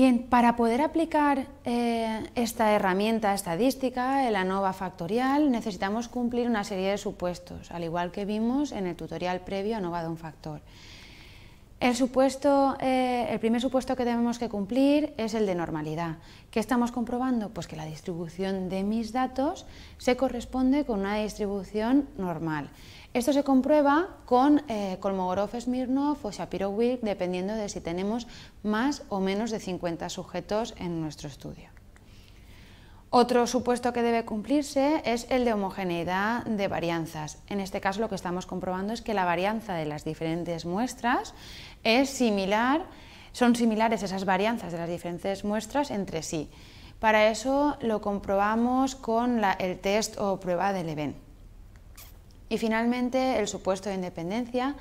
Bien, para poder aplicar eh, esta herramienta estadística, el ANOVA factorial, necesitamos cumplir una serie de supuestos, al igual que vimos en el tutorial previo ANOVA de un factor. El, supuesto, eh, el primer supuesto que tenemos que cumplir es el de normalidad. ¿Qué estamos comprobando? Pues que la distribución de mis datos se corresponde con una distribución normal. Esto se comprueba con eh, Kolmogorov-Smirnov o Shapiro-Wilk, dependiendo de si tenemos más o menos de 50 sujetos en nuestro estudio. Otro supuesto que debe cumplirse es el de homogeneidad de varianzas. En este caso lo que estamos comprobando es que la varianza de las diferentes muestras es similar, son similares esas varianzas de las diferentes muestras entre sí. Para eso lo comprobamos con el test o prueba de Leven. Y finalmente el supuesto de independencia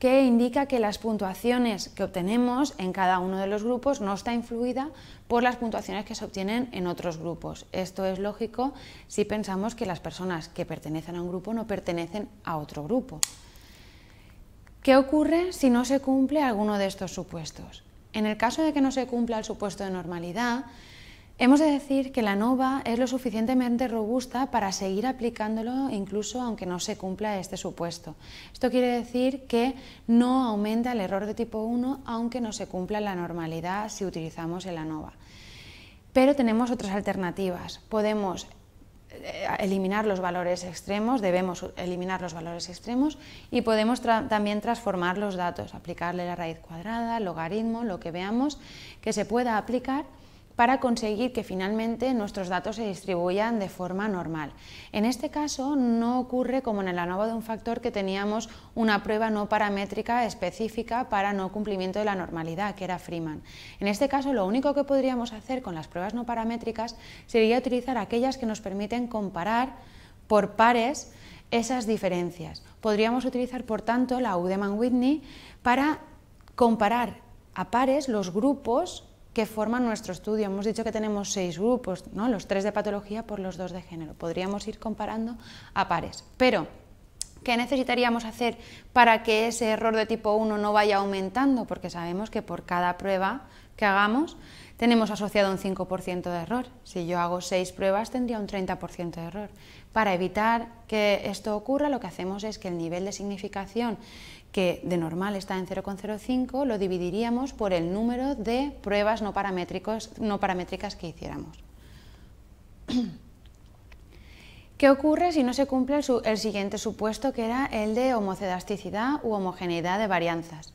que indica que las puntuaciones que obtenemos en cada uno de los grupos no está influida por las puntuaciones que se obtienen en otros grupos. Esto es lógico si pensamos que las personas que pertenecen a un grupo no pertenecen a otro grupo. ¿Qué ocurre si no se cumple alguno de estos supuestos? En el caso de que no se cumpla el supuesto de normalidad, Hemos de decir que la NOVA es lo suficientemente robusta para seguir aplicándolo incluso aunque no se cumpla este supuesto. Esto quiere decir que no aumenta el error de tipo 1 aunque no se cumpla la normalidad si utilizamos el ANOVA. Pero tenemos otras alternativas. Podemos eh, eliminar los valores extremos, debemos eliminar los valores extremos y podemos también transformar los datos, aplicarle la raíz cuadrada, logaritmo, lo que veamos que se pueda aplicar para conseguir que finalmente nuestros datos se distribuyan de forma normal. En este caso no ocurre como en el ANOVA de un factor que teníamos una prueba no paramétrica específica para no cumplimiento de la normalidad, que era Freeman. En este caso lo único que podríamos hacer con las pruebas no paramétricas sería utilizar aquellas que nos permiten comparar por pares esas diferencias. Podríamos utilizar, por tanto, la Udeman-Whitney para comparar a pares los grupos que forman nuestro estudio. Hemos dicho que tenemos seis grupos, ¿no? los tres de patología por los dos de género. Podríamos ir comparando a pares. Pero, ¿qué necesitaríamos hacer para que ese error de tipo 1 no vaya aumentando? Porque sabemos que por cada prueba que hagamos tenemos asociado un 5% de error. Si yo hago seis pruebas tendría un 30% de error. Para evitar que esto ocurra, lo que hacemos es que el nivel de significación que de normal está en 0,05, lo dividiríamos por el número de pruebas no, no paramétricas que hiciéramos. ¿Qué ocurre si no se cumple el, siguiente supuesto, que era el de homocedasticidad u homogeneidad de varianzas?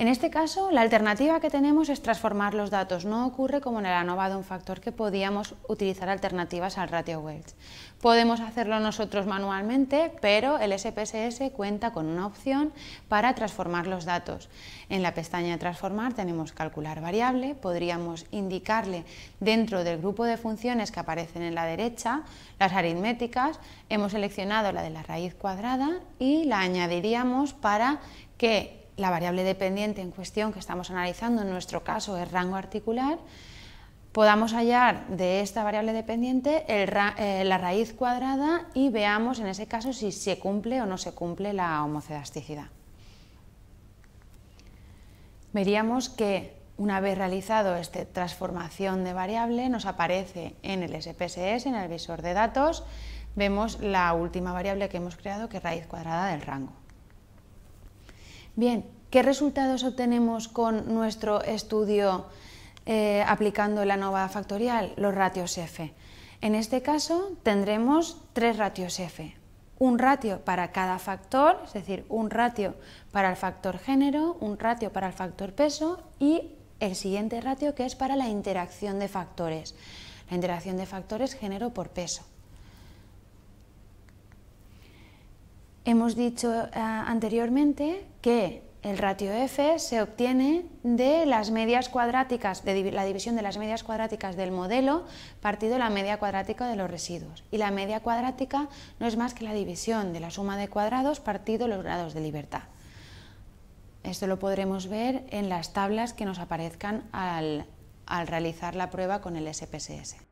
En este caso, la alternativa que tenemos es transformar los datos. No ocurre como en el ANOVA de un factor que podíamos utilizar alternativas al ratio Welch. Podemos hacerlo nosotros manualmente, pero el SPSS cuenta con una opción para transformar los datos. En la pestaña transformar tenemos calcular variable, podríamos indicarle dentro del grupo de funciones que aparecen en la derecha las aritméticas, hemos seleccionado la de la raíz cuadrada y la añadiríamos para que la variable dependiente en cuestión que estamos analizando, en nuestro caso es rango articular, podamos hallar de esta variable dependiente eh, la raíz cuadrada y veamos en ese caso si se cumple o no se cumple la homocedasticidad. Veríamos que una vez realizado esta transformación de variable nos aparece en el SPSS, en el visor de datos, vemos la última variable que hemos creado que es raíz cuadrada del rango. Bien, ¿qué resultados obtenemos con nuestro estudio eh, aplicando la nova factorial? Los ratios F. En este caso tendremos tres ratios F. Un ratio para cada factor, es decir, un ratio para el factor género, un ratio para el factor peso y el siguiente ratio que es para la interacción de factores. La interacción de factores género por peso. Hemos dicho eh, anteriormente que el ratio F se obtiene de las medias cuadráticas, de la división de las medias cuadráticas del modelo partido la media cuadrática de los residuos. Y la media cuadrática no es más que la división de la suma de cuadrados partido los grados de libertad. Esto lo podremos ver en las tablas que nos aparezcan al realizar la prueba con el SPSS.